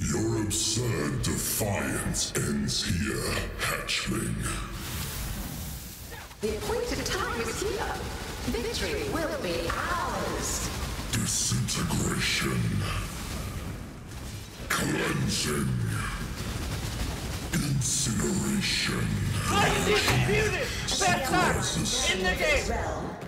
Your absurd defiance ends here, hatchling. The appointed time is here. Victory will be ours. Disintegration. Cleansing. Incineration. Undisputed! Best in the game!